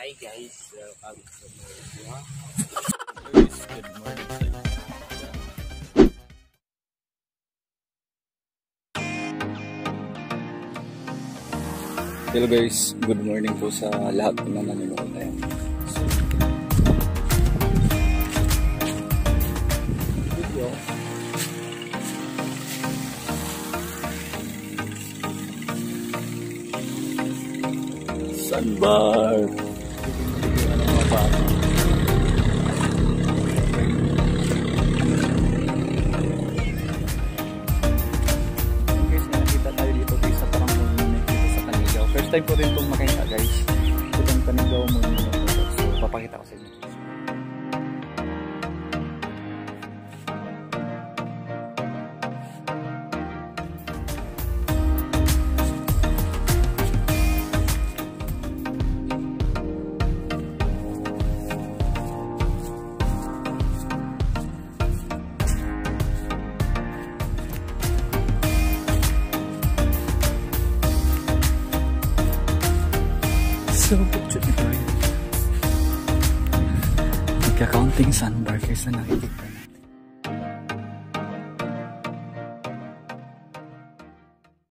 Hi guys, welcome to my vlog. Good morning. Hello guys, good morning po sa lahat na nanonood ngayon. So, video. Sunbar! Bata? guys, nakita tayo dito sa parang monument dito sa Canigaw. First time ko rin itong makita guys. Ito yung Canigaw monument. So, papakita ko sa inyo. So, picture nito rin. Nagka-counting sandbar guys na nakikita na.